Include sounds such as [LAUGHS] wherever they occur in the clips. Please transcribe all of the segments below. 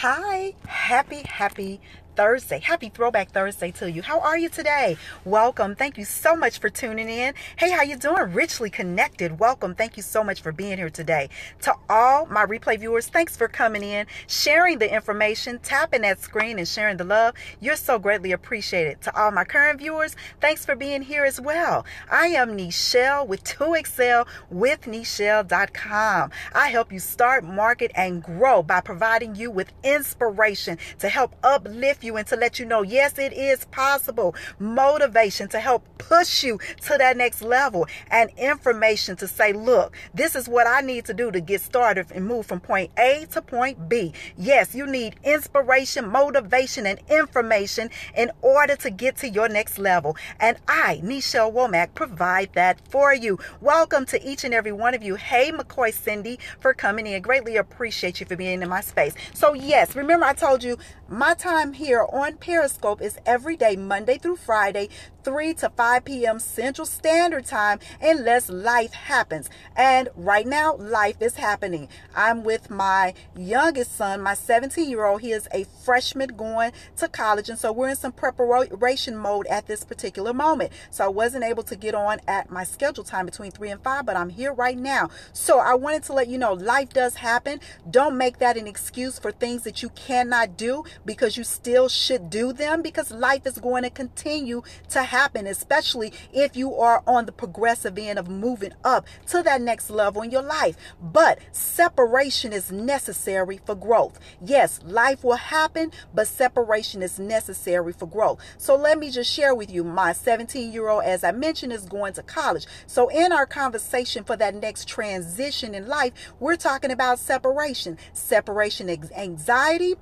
Hi, happy, happy Thursday. Happy Throwback Thursday to you. How are you today? Welcome. Thank you so much for tuning in. Hey, how you doing? Richly connected. Welcome. Thank you so much for being here today. To all my replay viewers, thanks for coming in, sharing the information, tapping that screen and sharing the love. You're so greatly appreciated. To all my current viewers, thanks for being here as well. I am Nichelle with 2Excel with Nichelle.com. I help you start, market, and grow by providing you with inspiration to help uplift you and to let you know, yes, it is possible. Motivation to help push you to that next level and information to say, look, this is what I need to do to get started and move from point A to point B. Yes, you need inspiration, motivation, and information in order to get to your next level. And I, Nichelle Womack, provide that for you. Welcome to each and every one of you. Hey, McCoy Cindy, for coming in. Greatly appreciate you for being in my space. So, yes, remember I told you my time here on Periscope is every day, Monday through Friday, 3 to 5 p.m. Central Standard Time, unless life happens. And right now, life is happening. I'm with my youngest son, my 17 year old. He is a freshman going to college. And so we're in some preparation mode at this particular moment. So I wasn't able to get on at my scheduled time between 3 and 5, but I'm here right now. So I wanted to let you know life does happen. Don't make that an excuse for things that you cannot do because you still should do them because life is going to continue to happen happen, especially if you are on the progressive end of moving up to that next level in your life. But separation is necessary for growth. Yes, life will happen, but separation is necessary for growth. So let me just share with you my 17 year old, as I mentioned, is going to college. So in our conversation for that next transition in life, we're talking about separation, separation anxiety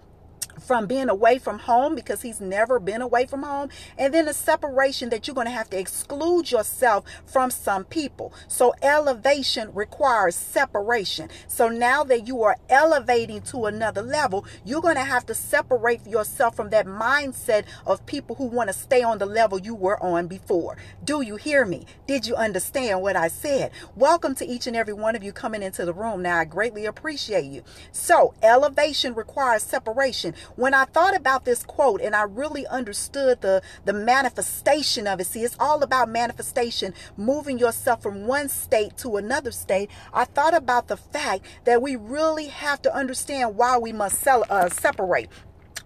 from being away from home because he's never been away from home. And then a separation that you're going to have to exclude yourself from some people. So elevation requires separation. So now that you are elevating to another level you're going to have to separate yourself from that mindset of people who want to stay on the level you were on before. Do you hear me? Did you understand what i said? Welcome to each and every one of you coming into the room. Now i greatly appreciate you. So elevation requires separation when I thought about this quote and I really understood the, the manifestation of it, see, it's all about manifestation, moving yourself from one state to another state. I thought about the fact that we really have to understand why we must sell, uh, separate.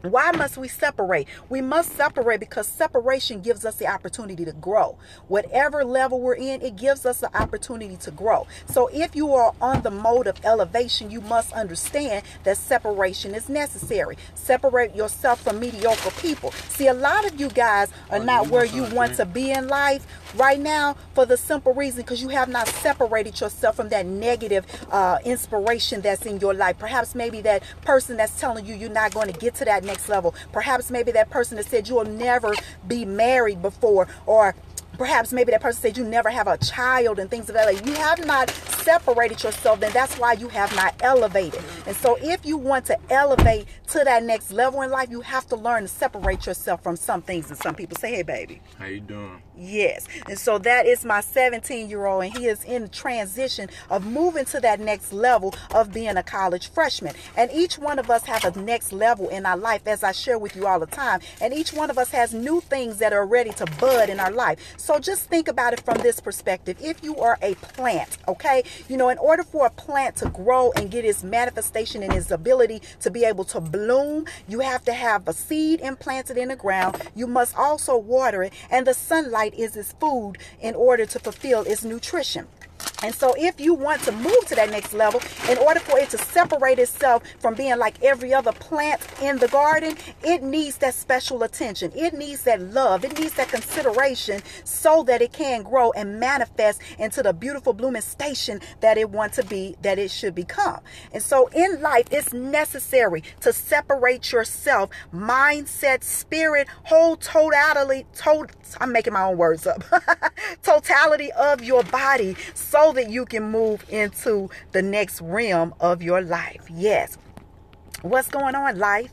Why must we separate? We must separate because separation gives us the opportunity to grow. Whatever level we're in, it gives us the opportunity to grow. So if you are on the mode of elevation, you must understand that separation is necessary. Separate yourself from mediocre people. See, a lot of you guys are not where you want to be in life right now for the simple reason because you have not separated yourself from that negative uh, inspiration that's in your life. Perhaps maybe that person that's telling you you're not going to get to that next level. Perhaps maybe that person that said you'll never be married before or perhaps maybe that person said you never have a child and things of that like you have not separated yourself then that's why you have not elevated and so if you want to elevate to that next level in life you have to learn to separate yourself from some things and some people say hey baby how you doing yes and so that is my 17 year old and he is in transition of moving to that next level of being a college freshman and each one of us have a next level in our life as i share with you all the time and each one of us has new things that are ready to bud in our life so just think about it from this perspective. If you are a plant, okay, you know, in order for a plant to grow and get its manifestation and its ability to be able to bloom, you have to have a seed implanted in the ground. You must also water it, and the sunlight is its food in order to fulfill its nutrition. And so, if you want to move to that next level, in order for it to separate itself from being like every other plant in the garden, it needs that special attention. It needs that love. It needs that consideration so that it can grow and manifest into the beautiful blooming station that it wants to be, that it should become. And so, in life, it's necessary to separate yourself, mindset, spirit, whole totality, total, I'm making my own words up, [LAUGHS] totality of your body so that you can move into the next realm of your life. Yes. What's going on? Life.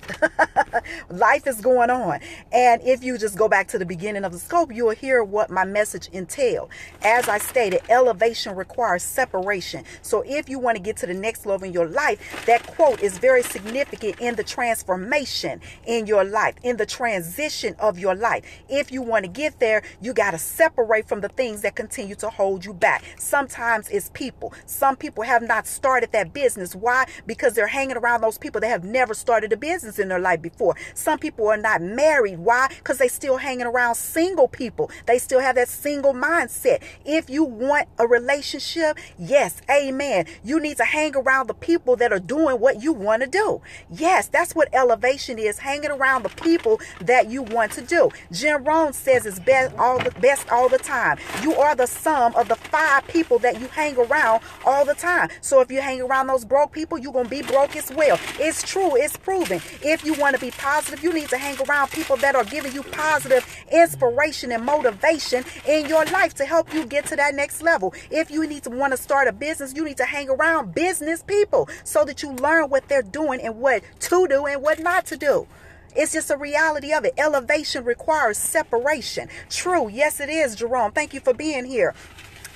[LAUGHS] Life is going on. And if you just go back to the beginning of the scope you'll hear what my message entail as i stated elevation requires separation. So if you want to get to the next level in your life that quote is very significant in the transformation in your life in the transition of your life. If you want to get there you got to separate from the things that continue to hold you back. Sometimes it's people. Some people have not started that business. Why? Because they're hanging around those people that have never started a business in their life before. Some people are not married. Why? Because they still hanging around single people. They still have that single mindset. If you want a relationship, yes, amen. You need to hang around the people that are doing what you want to do. Yes, that's what elevation is, hanging around the people that you want to do. Jim Rohn says it's best all the best all the time. You are the sum of the five people that you hang around all the time. So if you hang around those broke people, you're gonna be broke as well. It's true, it's proven. If you want to be positive, you need to hang around people that are giving you positive inspiration and motivation in your life to help you get to that next level. If you need to want to start a business, you need to hang around business people so that you learn what they're doing and what to do and what not to do. It's just a reality of it. Elevation requires separation. True. Yes, it is, Jerome. Thank you for being here.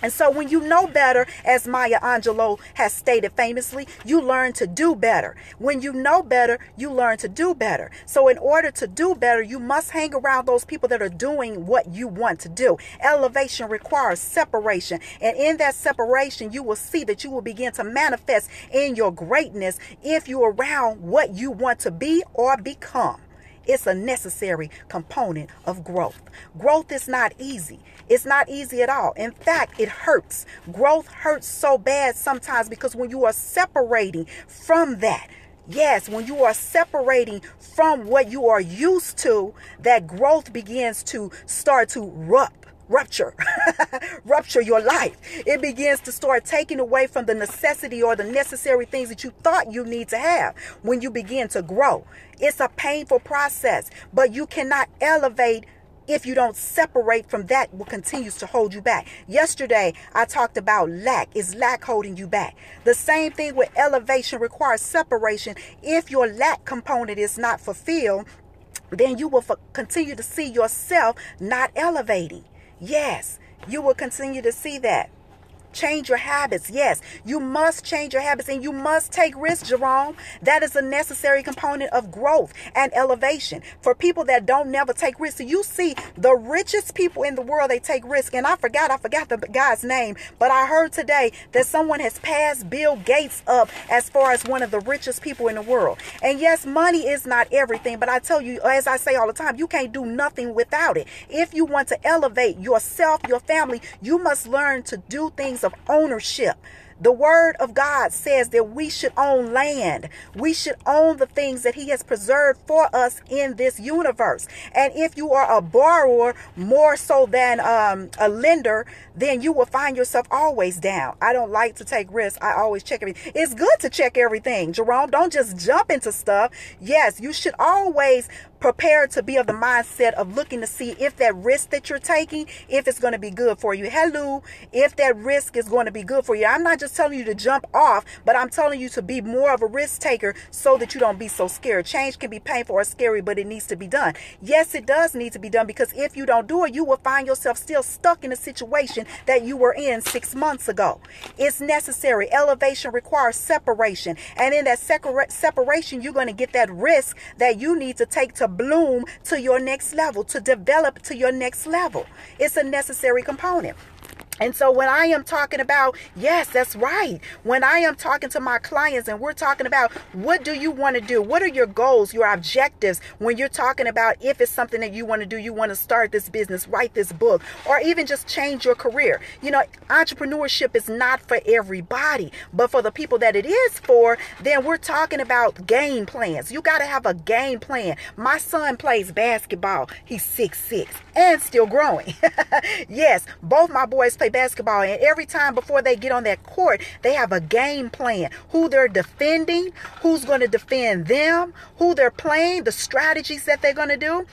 And so when you know better, as Maya Angelou has stated famously, you learn to do better. When you know better, you learn to do better. So in order to do better, you must hang around those people that are doing what you want to do. Elevation requires separation. And in that separation, you will see that you will begin to manifest in your greatness if you're around what you want to be or become. It's a necessary component of growth. Growth is not easy. It's not easy at all. In fact, it hurts. Growth hurts so bad sometimes because when you are separating from that, Yes, when you are separating from what you are used to, that growth begins to start to rupt rupture, [LAUGHS] rupture your life. It begins to start taking away from the necessity or the necessary things that you thought you need to have when you begin to grow. It's a painful process, but you cannot elevate if you don't separate from that what continues to hold you back. Yesterday, I talked about lack. Is lack holding you back? The same thing with elevation requires separation. If your lack component is not fulfilled, then you will continue to see yourself not elevating. Yes, you will continue to see that. Change your habits. Yes, you must change your habits and you must take risks, Jerome. That is a necessary component of growth and elevation. For people that don't never take risks, so you see the richest people in the world, they take risks. And I forgot, I forgot the guy's name, but I heard today that someone has passed Bill Gates up as far as one of the richest people in the world. And yes, money is not everything, but I tell you, as I say all the time, you can't do nothing without it. If you want to elevate yourself, your family, you must learn to do things of ownership. The word of God says that we should own land. We should own the things that he has preserved for us in this universe. And if you are a borrower more so than um, a lender, then you will find yourself always down. I don't like to take risks. I always check everything. It's good to check everything. Jerome, don't just jump into stuff. Yes, you should always prepare to be of the mindset of looking to see if that risk that you're taking, if it's going to be good for you. Hello, if that risk is going to be good for you. I'm not just telling you to jump off, but I'm telling you to be more of a risk taker so that you don't be so scared. Change can be painful or scary, but it needs to be done. Yes, it does need to be done because if you don't do it, you will find yourself still stuck in a situation that you were in six months ago. It's necessary. Elevation requires separation. And in that separation, you're going to get that risk that you need to take to bloom to your next level, to develop to your next level. It's a necessary component. And so when I am talking about, yes, that's right. When I am talking to my clients and we're talking about what do you want to do? What are your goals, your objectives when you're talking about if it's something that you want to do, you want to start this business, write this book, or even just change your career. You know, entrepreneurship is not for everybody, but for the people that it is for, then we're talking about game plans. You got to have a game plan. My son plays basketball. He's six six and still growing. [LAUGHS] yes, both my boys play basketball, and every time before they get on that court, they have a game plan who they're defending, who's going to defend them, who they're playing, the strategies that they're going to do.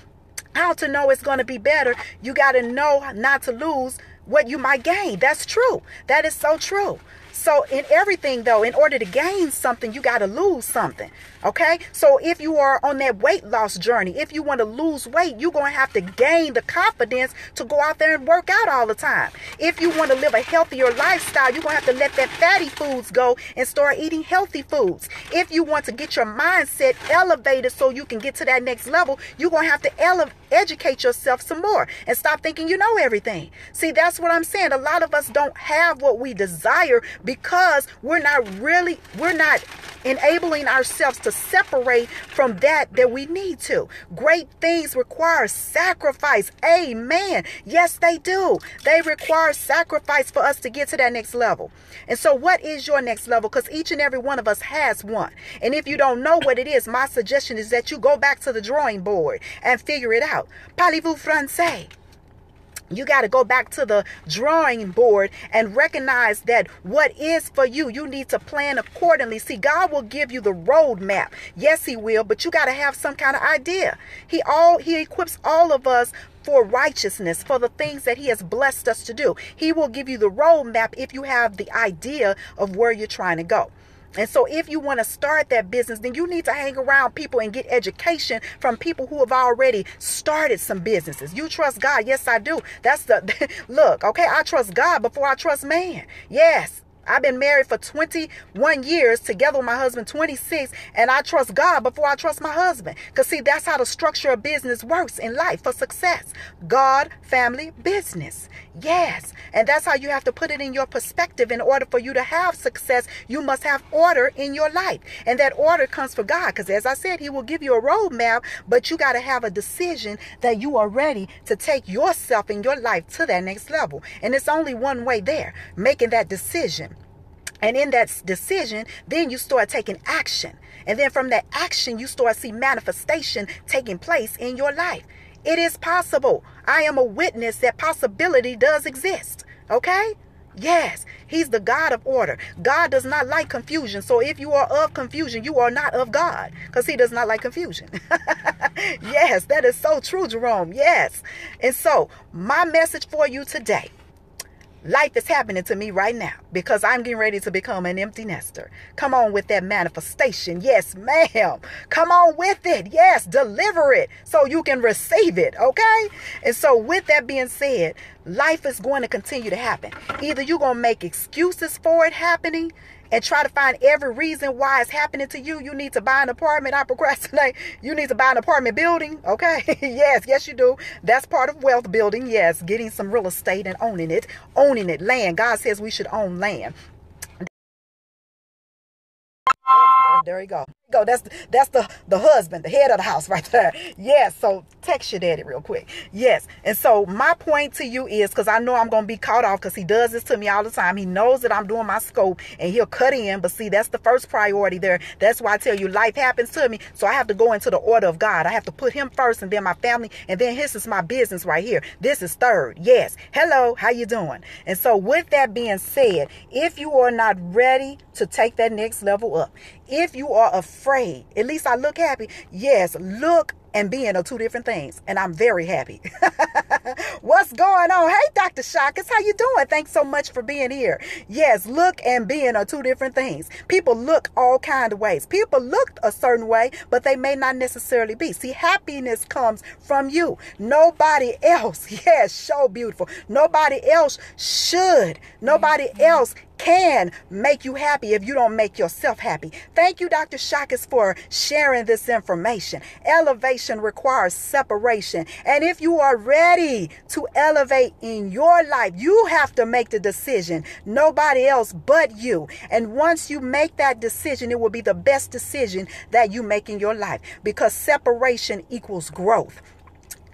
How to know it's going to be better, you got to know not to lose what you might gain. That's true. That is so true. So, in everything, though, in order to gain something, you got to lose something. Okay? So, if you are on that weight loss journey, if you want to lose weight, you're going to have to gain the confidence to go out there and work out all the time. If you want to live a healthier lifestyle, you're going to have to let that fatty foods go and start eating healthy foods. If you want to get your mindset elevated so you can get to that next level, you're going to have to educate yourself some more and stop thinking you know everything. See, that's what I'm saying. A lot of us don't have what we desire because we're not really, we're not enabling ourselves to separate from that that we need to. Great things require sacrifice. Amen. Yes, they do. They require sacrifice for us to get to that next level. And so, what is your next level? Because each and every one of us has one. And if you don't know what it is, my suggestion is that you go back to the drawing board and figure it out. Parlez-vous français? You got to go back to the drawing board and recognize that what is for you, you need to plan accordingly. See, God will give you the roadmap. Yes, He will, but you got to have some kind of idea. He all He equips all of us for righteousness, for the things that He has blessed us to do. He will give you the roadmap if you have the idea of where you're trying to go. And so, if you want to start that business, then you need to hang around people and get education from people who have already started some businesses. You trust God. Yes, I do. That's the [LAUGHS] look, okay? I trust God before I trust man. Yes. I've been married for 21 years, together with my husband 26, and I trust God before I trust my husband. Because, see, that's how the structure of business works in life for success God, family, business. Yes. And that's how you have to put it in your perspective. In order for you to have success, you must have order in your life. And that order comes from God. Because, as I said, He will give you a roadmap, but you got to have a decision that you are ready to take yourself and your life to that next level. And it's only one way there making that decision. And in that decision, then you start taking action. And then from that action, you start see manifestation taking place in your life. It is possible. I am a witness that possibility does exist. Okay? Yes, He's the God of order. God does not like confusion. So if you are of confusion, you are not of God because He does not like confusion. [LAUGHS] yes, that is so true, Jerome. Yes. And so, my message for you today Life is happening to me right now because I'm getting ready to become an empty nester. Come on with that manifestation. Yes, ma'am. Come on with it. Yes, deliver it so you can receive it. Okay? And so, with that being said, life is going to continue to happen. Either you're going to make excuses for it happening and try to find every reason why it's happening to you. You need to buy an apartment. I procrastinate. [LAUGHS] You need to buy an apartment building. Okay. [LAUGHS] yes, yes, you do. That's part of wealth building. Yes, getting some real estate and owning it. Owning it. Land. God says we should own land. Oh, there you go go. That's that's the the husband, the head of the house [LAUGHS] right there. Yes. So text your daddy real quick. Yes. And so my point to you is because I know I'm gonna be caught off because he does this to me all the time. He knows that I'm doing my scope and he'll cut in. But see, that's the first priority there. That's why I tell you life happens to me. So I have to go into the order of God. I have to put him first and then my family and then his is my business right here. This is third. Yes. Hello, how you doing? And so with that being said, if you are not ready to take that next level up, if you are afraid, at least I look happy. Yes, look and being are two different things and i'm very happy. [LAUGHS] What's going on? Hey dr shakas how you doing? Thanks so much for being here. Yes look and being are two different things. People look all kind of ways. People look a certain way but they may not necessarily be. See happiness comes from you. Nobody else [LAUGHS] yes so beautiful. Nobody else should. Nobody mm-hmm. else can make you happy if you don't make yourself happy. Thank you, Dr. Shakas, for sharing this information. Elevation requires separation. And if you are ready to elevate in your life, you have to make the decision. Nobody else but you. And once you make that decision, it will be the best decision that you make in your life because separation equals growth.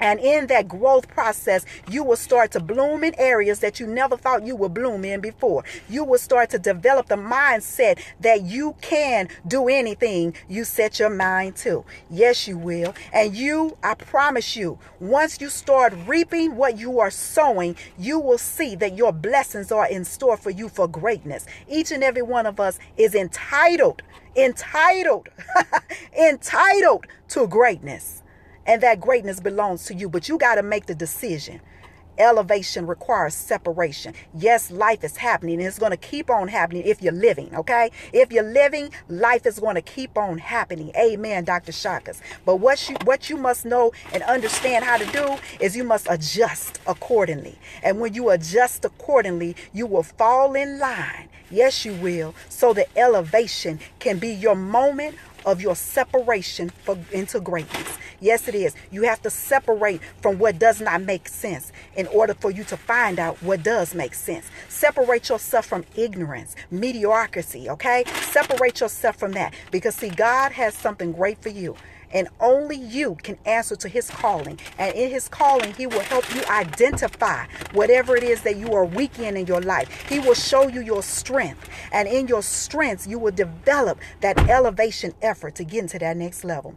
And in that growth process, you will start to bloom in areas that you never thought you would bloom in before. You will start to develop the mindset that you can do anything you set your mind to. Yes, you will. And you, I promise you, once you start reaping what you are sowing, you will see that your blessings are in store for you for greatness. Each and every one of us is entitled, entitled, [LAUGHS] entitled to greatness and that greatness belongs to you. But you got to make the decision. elevation requires separation. Yes, life is happening. And it's going to keep on happening if you're living, okay? If you're living, life is going to keep on happening. Amen, Dr. Shakas. But what you what you must know and understand how to do is you must adjust accordingly. And when you adjust accordingly, you will fall in line. Yes, you will. So the elevation can be your moment of your separation for, into greatness. Yes, it is. You have to separate from what does not make sense in order for you to find out what does make sense. Separate yourself from ignorance, mediocrity, okay? Separate yourself from that because, see, God has something great for you. And only you can answer to his calling. And in his calling, he will help you identify whatever it is that you are weak in in your life. He will show you your strength. And in your strengths, you will develop that elevation effort to get into that next level.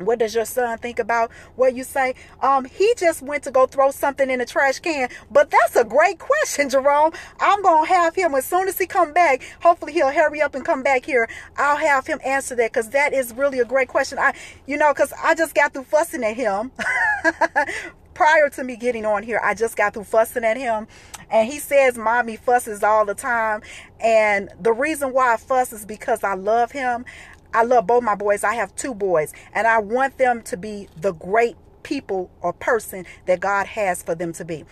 What does your son think about what you say? Um, he just went to go throw something in the trash can. But that's a great question, Jerome. I'm gonna have him as soon as he come back. Hopefully he'll hurry up and come back here. I'll have him answer that because that is really a great question. I, you know, because I just got through fussing at him. [LAUGHS] Prior to me getting on here, I just got through fussing at him. And he says mommy fusses all the time. And the reason why I fuss is because I love him. I love both my boys. I have two boys, and I want them to be the great people or person that God has for them to be.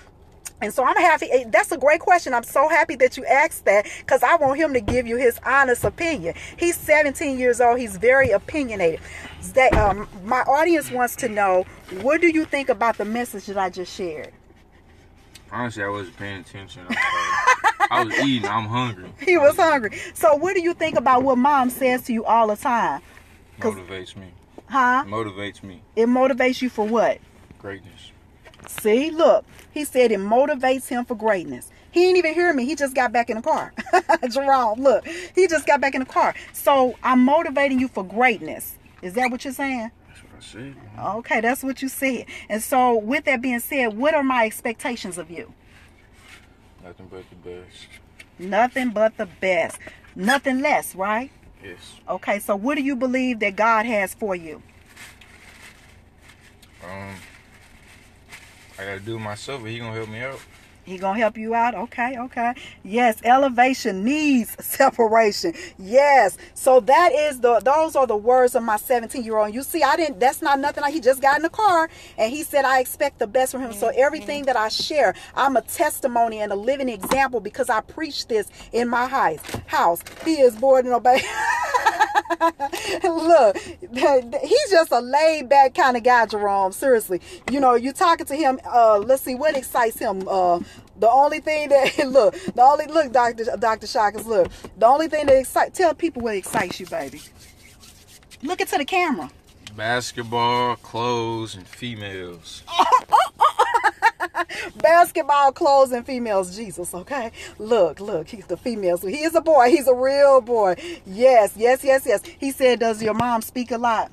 And so I'm happy. Eh, that's a great question. I'm so happy that you asked that because I want him to give you his honest opinion. He's 17 years old. He's very opinionated. That um, my audience wants to know what do you think about the message that I just shared? Honestly, I wasn't paying attention. [LAUGHS] I was eating. I'm hungry. [LAUGHS] He was hungry. So, what do you think about what mom says to you all the time? Motivates me. Huh? Motivates me. It motivates you for what? Greatness. See, look, he said it motivates him for greatness. He didn't even hear me. He just got back in the car. [LAUGHS] Jerome, look, he just got back in the car. So I'm motivating you for greatness. Is that what you're saying? That's what I said. Okay, that's what you said. And so, with that being said, what are my expectations of you? Nothing but the best. Nothing but the best. Nothing less, right? Yes. Okay, so what do you believe that God has for you? Um, I gotta do it myself, but he gonna help me out. He gonna help you out. Okay, okay. Yes, elevation needs [LAUGHS] separation. Yes. So that is the those are the words of my 17 year old. You see, I didn't. That's not nothing. Like he just got in the car and he said, "I expect the best from him." So mm-hmm. everything that I share, I'm a testimony and a living example because I preach this in my house. House. He is born in obey. [LAUGHS] [LAUGHS] Look, he's just a laid back kind of guy, Jerome. Seriously, you know, you talking to him. Uh, let's see what excites him. Uh, the only thing that [LAUGHS] look, the only look, Doctor Doctor Shockers, look, the only thing that excite. Tell people what excites you, baby. Look into the camera. Basketball, clothes, and females. [LAUGHS] [LAUGHS] Basketball, clothes, and females. Jesus, okay? Look, look, he's the females. He is a boy. He's a real boy. Yes, yes, yes, yes. He said, Does your mom speak a lot?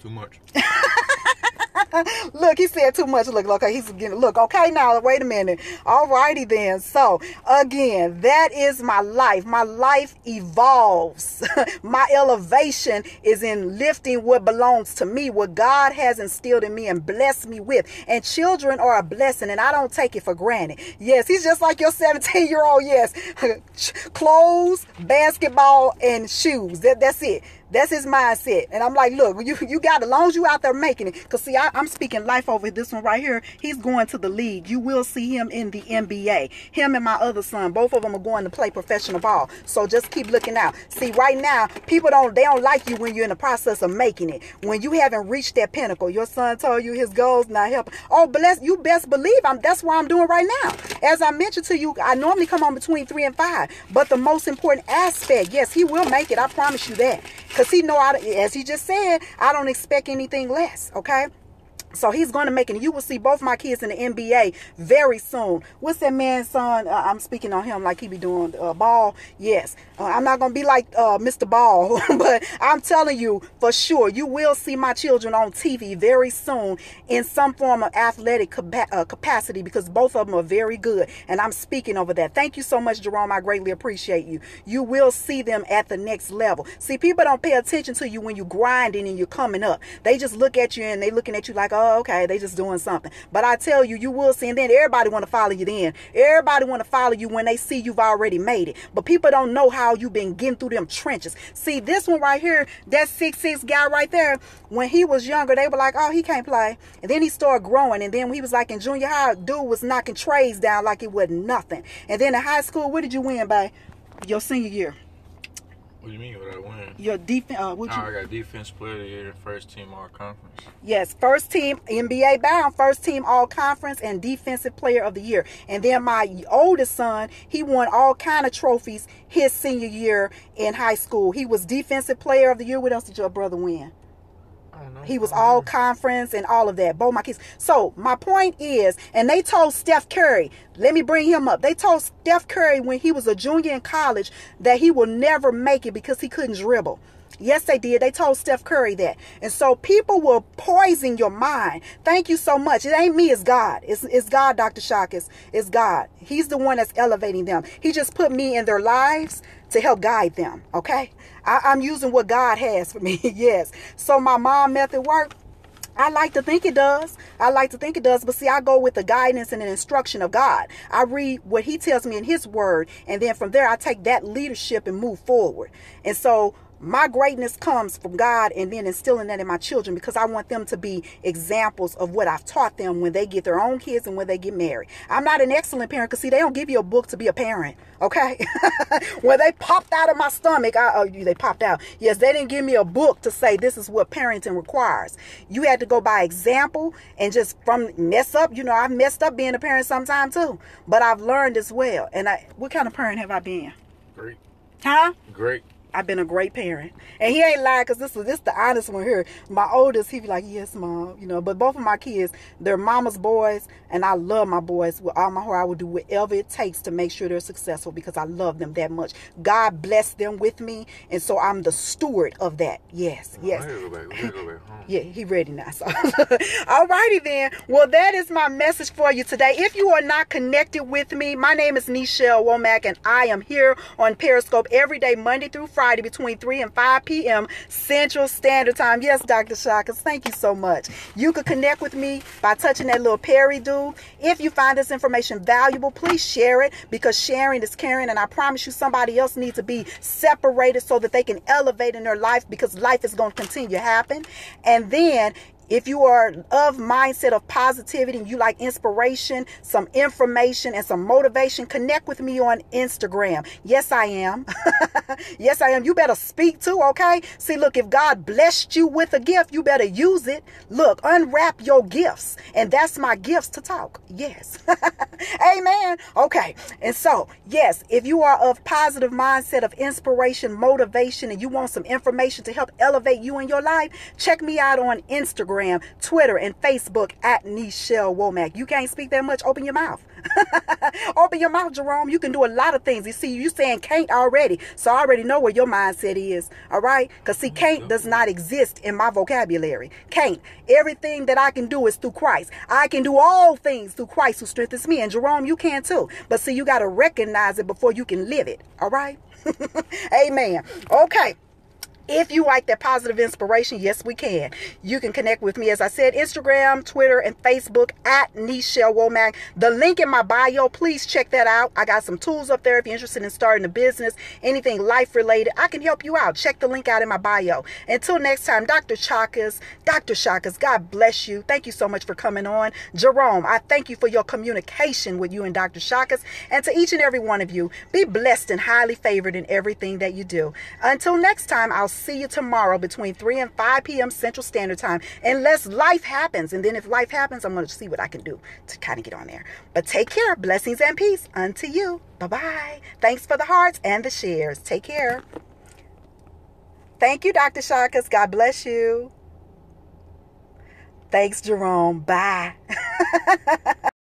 Too much. [LAUGHS] [LAUGHS] look, he said too much. Look, look, he's getting look. Okay, now wait a minute. All righty then. So again, that is my life. My life evolves. [LAUGHS] my elevation is in lifting what belongs to me, what God has instilled in me and blessed me with. And children are a blessing, and I don't take it for granted. Yes, he's just like your [LAUGHS] 17 year old. Yes, clothes, basketball, and shoes. That, that's it. That's his mindset. And I'm like, look, you you got as long as you out there making it. Cause see, I, am speaking life over this one right here. He's going to the league. You will see him in the NBA. Him and my other son, both of them are going to play professional ball. So just keep looking out. See, right now, people don't they don't like you when you're in the process of making it. When you haven't reached that pinnacle. Your son told you his goals not helping. Oh, bless you best believe I'm that's what I'm doing right now. As I mentioned to you, I normally come on between three and five. But the most important aspect, yes, he will make it. I promise you that. Because he know, I, as he just said, I don't expect anything less, okay? So he's going to make it. You will see both my kids in the NBA very soon. What's that man's son? Uh, I'm speaking on him like he be doing uh, ball. Yes, uh, I'm not going to be like uh, Mr. Ball, [LAUGHS] but I'm telling you for sure, you will see my children on TV very soon in some form of athletic capa uh, capacity because both of them are very good. And I'm speaking over that. Thank you so much, Jerome. I greatly appreciate you. You will see them at the next level. See, people don't pay attention to you when you're grinding and you're coming up. They just look at you and they looking at you like, oh, oh, okay, they just doing something. But I tell you, you will see, and then everybody want to follow you then. Everybody want to follow you when they see you've already made it. But people don't know how you've been getting through them trenches. See, this one right here, that six six guy right there, when he was younger, they were like, oh, he can't play. And then he started growing. And then when he was like in junior high, dude was knocking trays down like it was nothing. And then in high school, what did you win by your senior year? What do you mean? What I win? Your defense. Uh, what Oh, you? I got defense player of the year, first team all conference. Yes, first team NBA bound, first team all conference and defensive player of the year. And then my oldest son, he won all kind of trophies his senior year in high school. He was defensive player of the year. What else did your brother win? I don't know. He was all conference and all of that. Both my kids. So my point is, and they told Steph Curry, let me bring him up. They told Steph Curry when he was a junior in college that he will never make it because he couldn't dribble. Yes, they did. They told Steph Curry that. And so people will poison your mind. Thank you so much. It ain't me, it's God. It's, it's God, Dr. Shock. It's, it's God. He's the one that's elevating them. He just put me in their lives to help guide them. Okay? I, I'm using what God has for me. [LAUGHS] yes. So my mom method work. I like to think it does. I like to think it does. But see, I go with the guidance and the instruction of God. I read what He tells me in His Word. And then from there, I take that leadership and move forward. And so my greatness comes from God and then instilling that in my children because I want them to be examples of what I've taught them when they get their own kids and when they get married. I'm not an excellent parent because see, they don't give you a book to be a parent. Okay. [LAUGHS] when they popped out of my stomach, I, oh, they popped out. Yes, they didn't give me a book to say this is what parenting requires. You had to go by example and just from mess up. You know, I've messed up being a parent sometime too, but I've learned as well. And I, what kind of parent have I been? Great. Huh? Great. I've been a great parent. And he ain't lying because this is this the honest one here. My oldest, he be like, Yes, mom, you know, but both of my kids, they're mama's boys, and I love my boys with all my heart. I will do whatever it takes to make sure they're successful because I love them that much. God bless them with me, and so I'm the steward of that. Yes, oh, yes. I gotta go back. We gotta go back home. [LAUGHS] Yeah, he ready now. So, [LAUGHS] alrighty then. Well, that is my message for you today. If you are not connected with me, my name is Nichelle Womack, and I am here on Periscope every day, Monday through Friday, between 3 and 5 p.m. Central Standard Time. Yes, Dr. Shakas, thank you so much. You could connect with me by touching that little Perry dude. If you find this information valuable, please share it because sharing is caring, and I promise you, somebody else needs to be separated so that they can elevate in their life because life is going to continue to happen. And then if you are of mindset of positivity and you like inspiration, some information and some motivation, connect with me on Instagram. Yes, I am. [LAUGHS] yes, I am. You better speak too, okay? See, look, if God blessed you with a gift, you better use it. Look, unwrap your gifts. And that's my gifts to talk. Yes. [LAUGHS] Amen. Okay. And so, yes, if you are of positive mindset of inspiration, motivation, and you want some information to help elevate you in your life, check me out on Instagram, Twitter, and Facebook at Nichelle Womack. You can't speak that much. Open your mouth. [LAUGHS] Open your mouth, Jerome. You can do a lot of things. You see, you saying can't already. So I already know where your mindset is. All right? Because see, can't does not exist in my vocabulary. Can't. Everything that I can do is through Christ. I can do all things through Christ who strengthens me. And Jerome, you can too. But see, you got to recognize it before you can live it. All right? [LAUGHS] Amen. Okay. If you like that positive inspiration, yes, we can. You can connect with me, as I said, Instagram, Twitter, and Facebook at Nichelle Womack. The link in my bio, please check that out. I got some tools up there if you're interested in starting a business, anything life related. I can help you out. Check the link out in my bio. Until next time, Dr. Chakas, Dr. Chakas, God bless you. Thank you so much for coming on. Jerome, I thank you for your communication with you and Dr. Chakas. And to each and every one of you, be blessed and highly favored in everything that you do. Until next time, I'll see you tomorrow between 3 and 5 p.m. Central Standard Time, unless life happens. And then if life happens, I'm going to see what I can do to kind of get on there. But take care. Blessings and peace unto you. Bye bye. Thanks for the hearts and the shares. Take care. Thank you, Dr. Shakas. God bless you. Thanks, Jerome. Bye. [LAUGHS]